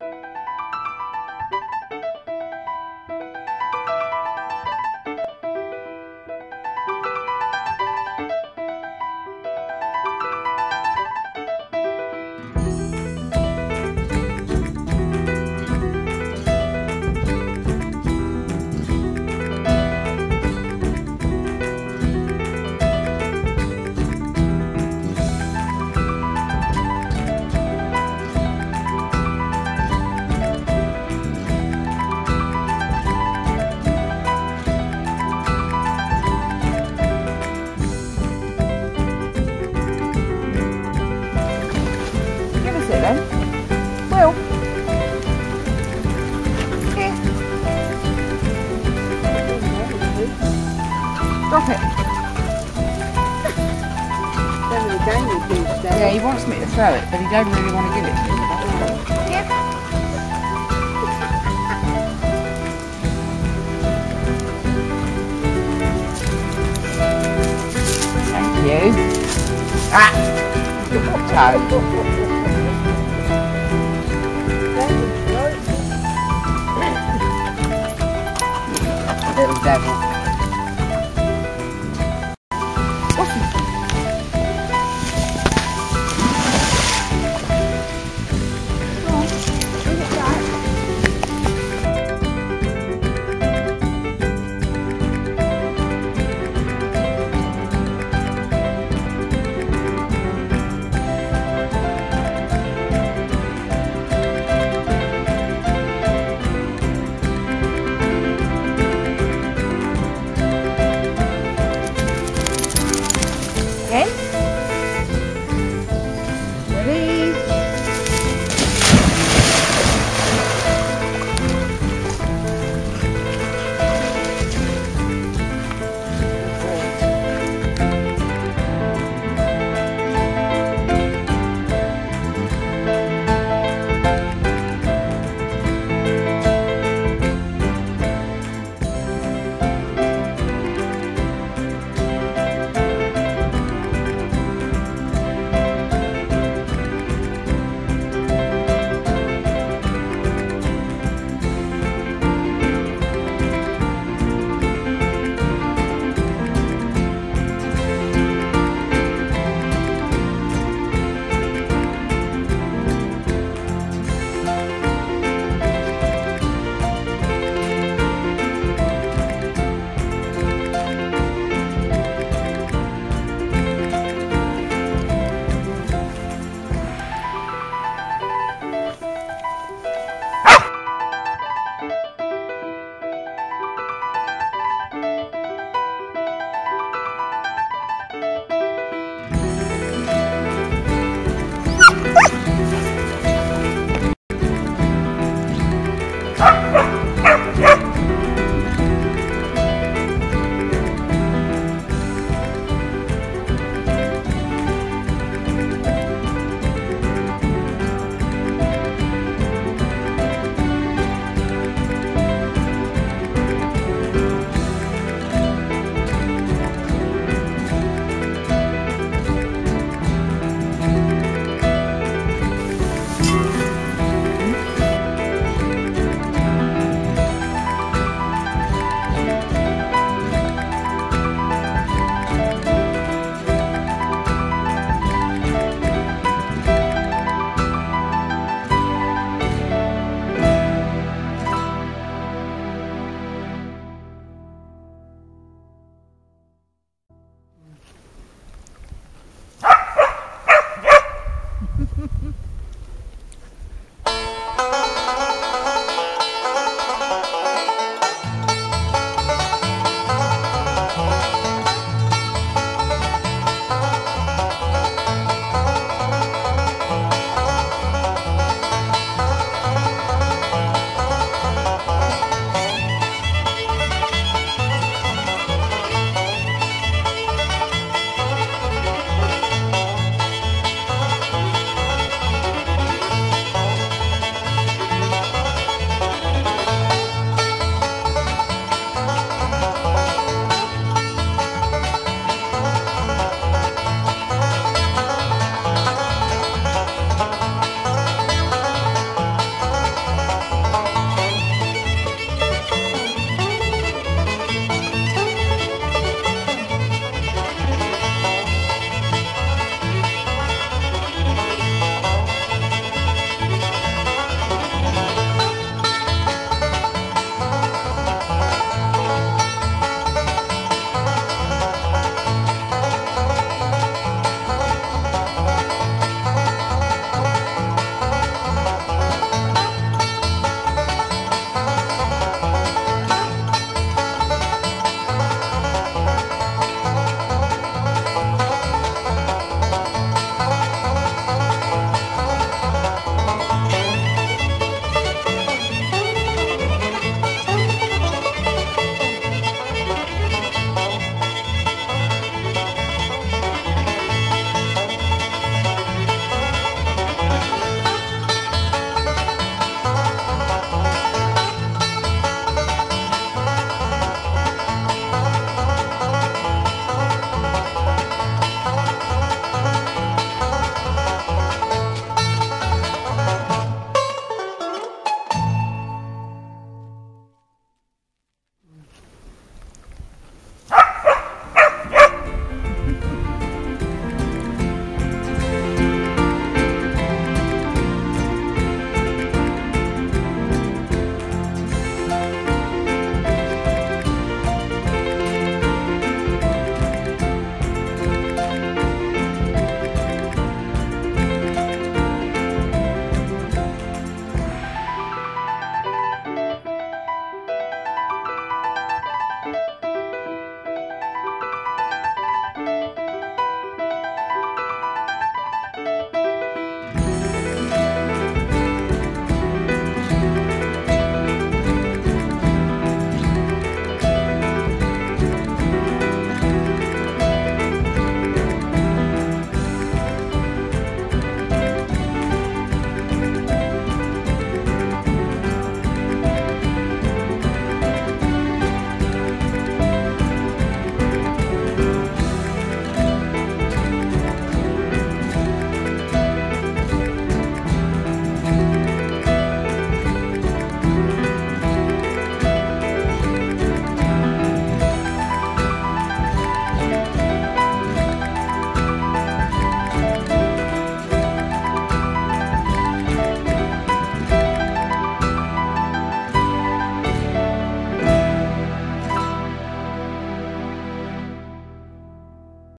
Give Here. Drop it. Yeah, he wants me to throw it, but he don't really want to give it to me. Thank you. Ah! Toe.